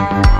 Thank you.